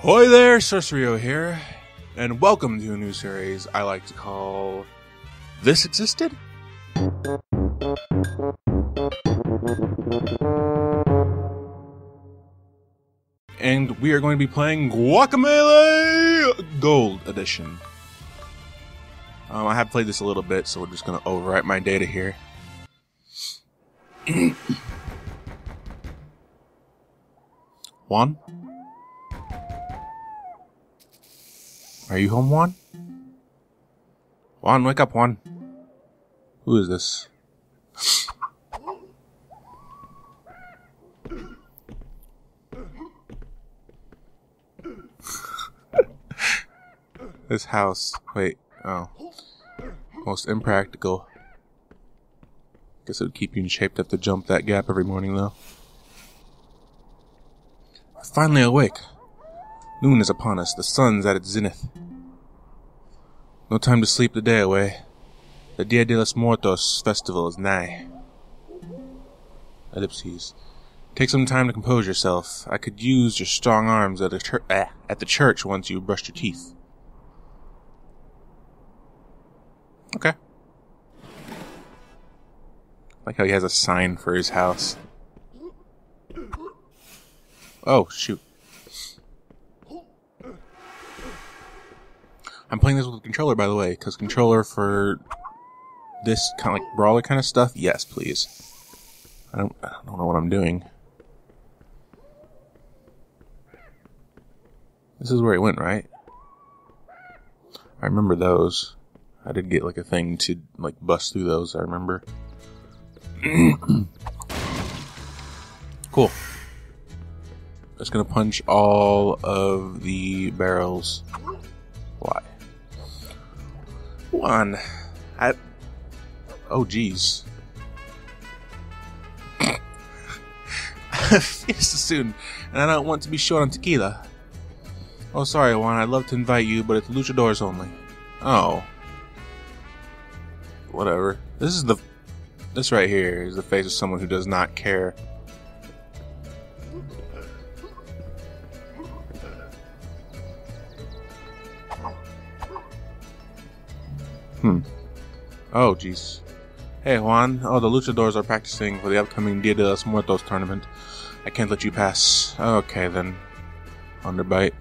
Hoy there, Sorcereo here, and welcome to a new series I like to call This Existed? And we are going to be playing Guacamelee Gold Edition. Um, I have played this a little bit, so we're just going to overwrite my data here. Juan? Are you home, Juan? Juan, wake up, Juan. Who is this? this house. Wait. Oh. Most impractical. Guess it would keep you in shape to have to jump that gap every morning, though. Finally awake. Noon is upon us, the sun's at its zenith. No time to sleep the day away. The Dia de los Muertos festival is nigh. Ellipses. Take some time to compose yourself. I could use your strong arms at, ah, at the church once you brushed your teeth. Okay. Like how he has a sign for his house. Oh, shoot. I'm playing this with a controller, by the way, because controller for this kind of like brawler kind of stuff, yes, please. I don't, I don't know what I'm doing. This is where it went, right? I remember those. I did get like a thing to like bust through those, I remember. cool. Just gonna punch all of the barrels. One. I. Oh, jeez. Fiesta soon, and I don't want to be short on tequila. Oh, sorry, Juan. I'd love to invite you, but it's luchadors only. Oh. Whatever. This is the. This right here is the face of someone who does not care. Hmm. Oh, jeez. Hey, Juan. Oh, the luchadors are practicing for the upcoming Dia de los Muertos tournament. I can't let you pass. Okay, then. Underbite.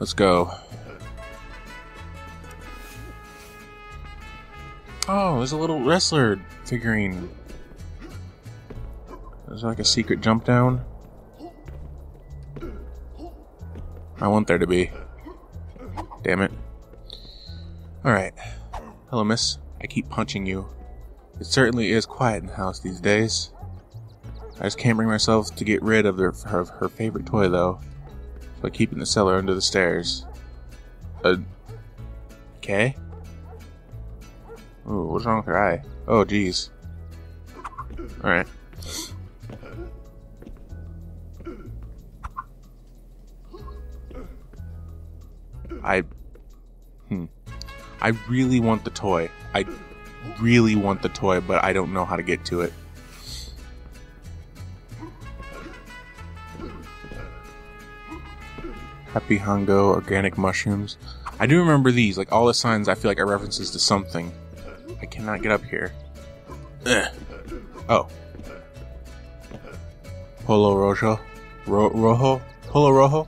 Let's go. Oh, there's a little wrestler figurine. There's like a secret jump down. I want there to be. Damn it. Alright. Hello, miss. I keep punching you. It certainly is quiet in the house these days. I just can't bring myself to get rid of her, her, her favorite toy, though. So I keep in the cellar under the stairs. Uh. Okay? Ooh, what's wrong with her eye? Oh, jeez. Alright. I. I really want the toy. I really want the toy, but I don't know how to get to it. Happy Hongo, organic mushrooms. I do remember these. Like all the signs, I feel like are references to something. I cannot get up here. Ugh. Oh. Polo Rojo. Ro- Rojo? Polo Rojo?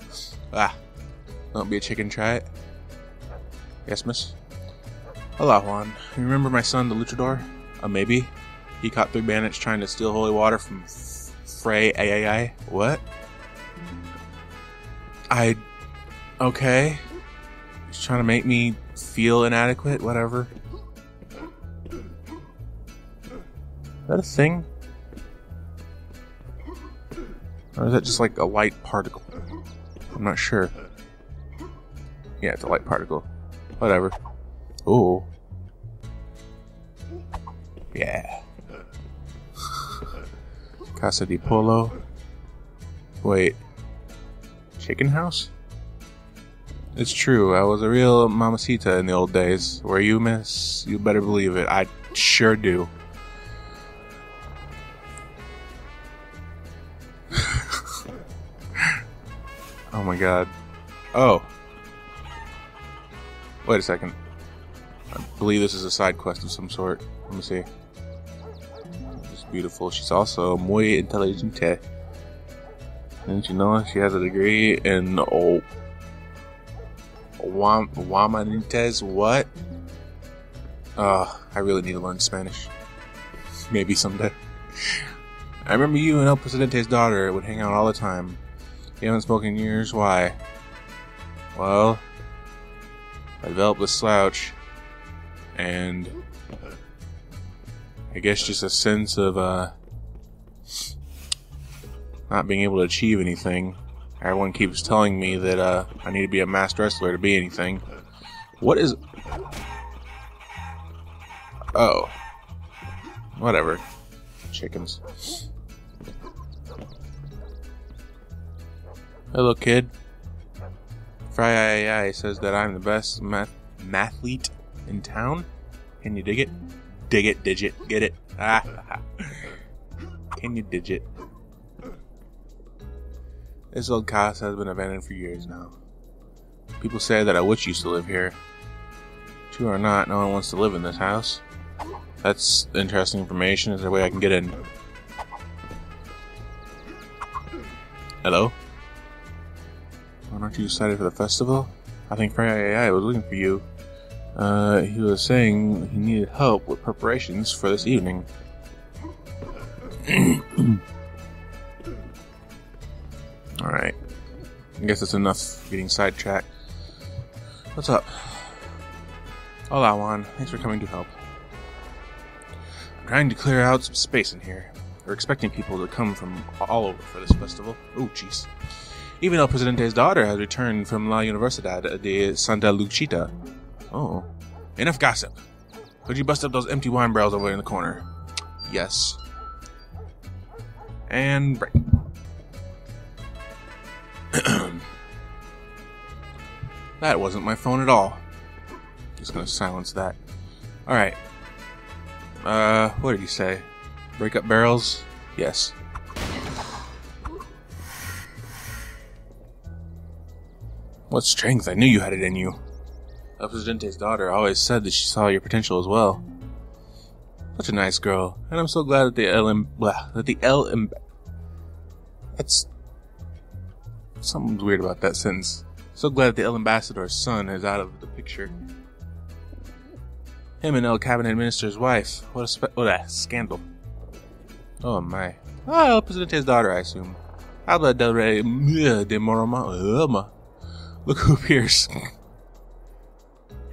Ah. Don't be a chicken, try it. Yes, miss? Hello, Juan. You remember my son, the luchador? Uh, maybe? He caught three bandits trying to steal holy water from Fray Ayayay. What? I. Okay. He's trying to make me feel inadequate, whatever. Is that a thing? Or is that just like a light particle? I'm not sure. Yeah, it's a light particle. Whatever. Ooh. Yeah. Casa de Polo. Wait. Chicken House? It's true, I was a real mamacita in the old days. Where you, miss? You better believe it. I sure do. oh my god. Oh. Wait a second. I believe this is a side quest of some sort. Let me see. She's beautiful. She's also muy inteligente. Didn't you know she has a degree in oh, Wam- Wamanites? What? Uh, I really need to learn Spanish. Maybe someday. I remember you and El Presidente's daughter would hang out all the time. You haven't spoken in years. Why? Well, I developed a slouch, and I guess just a sense of uh, not being able to achieve anything. Everyone keeps telling me that uh, I need to be a master wrestler to be anything. What is? Oh, whatever. Chickens. Hello, kid. Fry says that I'm the best math mathlete in town. Can you dig it? Dig it, digit, get it? Ah, can you digit? This old casa has been abandoned for years now. People say that a witch used to live here. True or not, no one wants to live in this house. That's interesting information. Is there a way I can get in? Hello? aren't you excited for the festival? I think Fray Ayayay was looking for you. Uh, he was saying he needed help with preparations for this evening. Alright. I guess that's enough getting sidetracked. What's up? Hola, Juan. Thanks for coming to help. I'm trying to clear out some space in here. We're expecting people to come from all over for this festival. Oh, jeez. Even El Presidente's daughter has returned from La Universidad de Santa Lucita. Oh. Enough gossip. Could you bust up those empty wine barrels over in the corner? Yes. And break. that wasn't my phone at all. Just gonna silence that. Alright. Uh, what did he say? Break up barrels? Yes. What strength! I knew you had it in you. El Presidente's daughter always said that she saw your potential as well. Such a nice girl, and I'm so glad that the L blah, that the L that's something's weird about that sentence. So glad that the El Ambassador's son is out of the picture. Him and El Cabinet Minister's wife. What a spe- what a scandal. Oh my. Ah, El Presidente's daughter, I assume. How Habla del Rey de Moroma. Look who appears.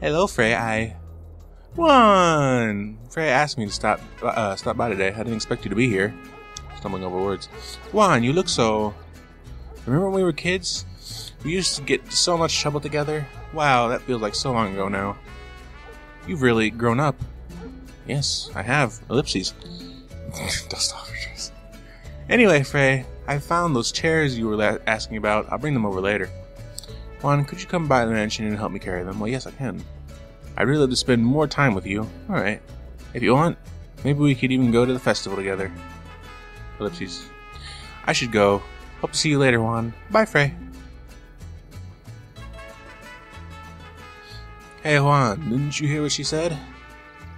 Hello, Fray. I. Juan! Fray asked me to stop uh, stop by today. I didn't expect you to be here. Stumbling over words. Juan, you look so. Remember when we were kids? We used to get so much trouble together. Wow, that feels like so long ago now. You've really grown up. Yes, I have. Ellipses. Dust off your dress. Anyway, Fray, I found those chairs you were asking about. I'll bring them over later. Juan, could you come by the mansion and help me carry them? Well, yes, I can. I'd really love to spend more time with you. Alright. If you want, maybe we could even go to the festival together. Ellipses. I should go. Hope to see you later, Juan. Bye, Fray. Hey, Juan, didn't you hear what she said?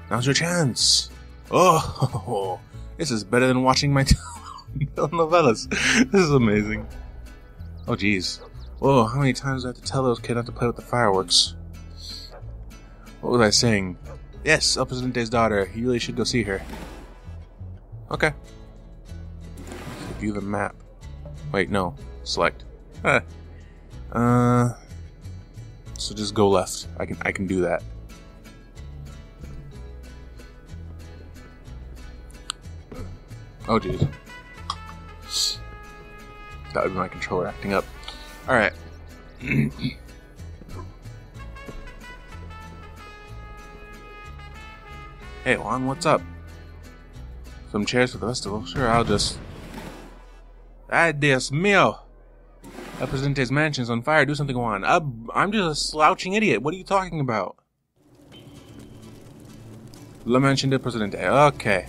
Now's your chance. Oh, this is better than watching my telenovelas. This is amazing. Oh, jeez. Whoa, how many times do I have to tell those kids not to play with the fireworks? What was I saying? Yes, El Presidente's daughter. You really should go see her. Okay. View the map. Wait, no. Select. Huh. Uh. So just go left. I can I can do that. Oh dude. That would be my controller acting up. Alright. hey, Juan, what's up? Some chairs for the festival? Sure, I'll just. Ay, mío! El Presidente's mansion's on fire. Do something, Juan. I'm, I'm just a slouching idiot. What are you talking about? La Mansion del Presidente. Okay.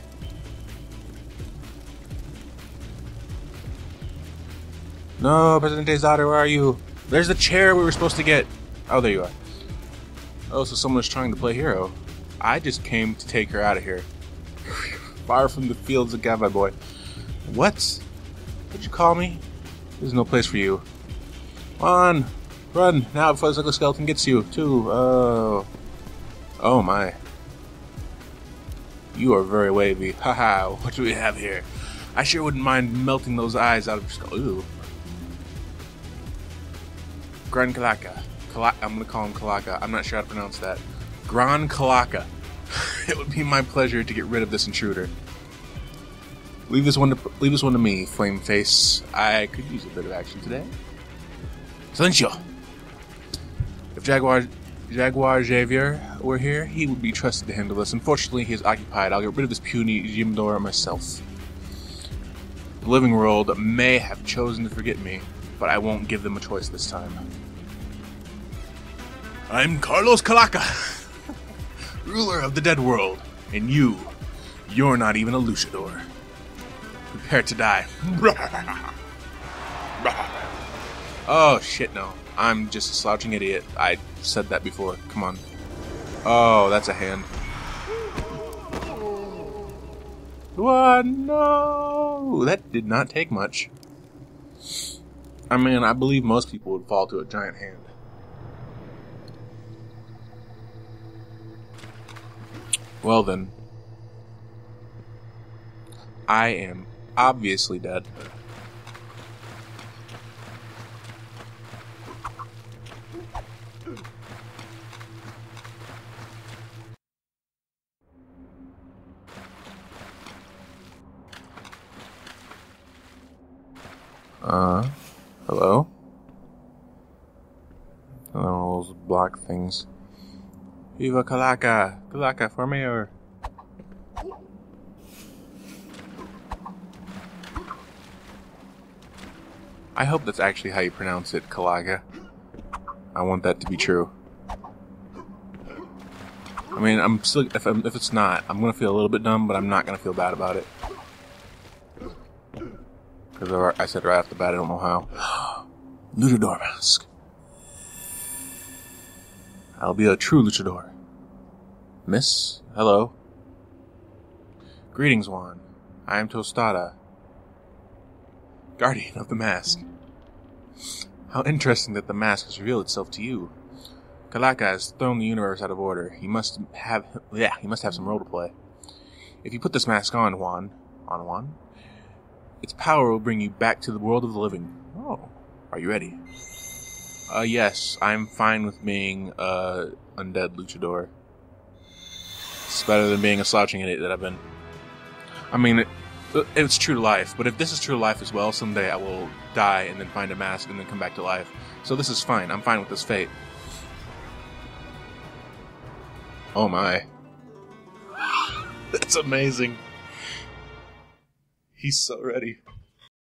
No, Presidente's daughter, where are you? There's the chair we were supposed to get. Oh, there you are. Oh, so someone's trying to play hero. I just came to take her out of here. Far from the fields of agave boy. What? What'd you call me? There's no place for you. On! Run! Now before the skeleton gets you, too. Oh. Oh my. You are very wavy. Haha, what do we have here? I sure wouldn't mind melting those eyes out of your skull. Ooh. Gran Calaca. Kala- I'm gonna call him Calaca. I'm not sure how to pronounce that. Gran Calaca. it would be my pleasure to get rid of this intruder. Leave this one to leave this one to me, Flame Face. I could use a bit of action today. Silencio. If Jaguar Jaguar Javier were here, he would be trusted to handle this. Unfortunately, he is occupied. I'll get rid of this puny jimador myself. The living world may have chosen to forget me, but I won't give them a choice this time. I'm Carlos Calaca, ruler of the dead world, and you, you're not even a luchador. Prepare to die. oh shit, no. I'm just a slouching idiot. I said that before. Come on. Oh, that's a hand. What? No! That did not take much. I mean, I believe most people would fall to a giant hand. Well then. I am obviously dead. Uh, hello? Things. Viva Calaca! Calaca for mayor! I hope that's actually how you pronounce it, Calaca. I want that to be true. I mean, I'm still if, I'm, if it's not, I'm gonna feel a little bit dumb, but I'm not gonna feel bad about it. Because I said right off the bat, I don't know how. Luchador mask. I'll be a true luchador. Miss, hello. Greetings, Juan. I am Tostada, guardian of the mask. How interesting that the mask has revealed itself to you. Calaca has thrown the universe out of order. He must have, yeah, he must have some role to play. If you put this mask on, Juan, on Juan, its power will bring you back to the world of the living. Oh, are you ready? Uh, yes, I'm fine with being uh undead luchador. It's better than being a slouching idiot that I've been. I mean, it, it's true to life, but if this is true to life as well, someday I will die and then find a mask and then come back to life. So this is fine. I'm fine with this fate. Oh my. That's amazing. He's so ready.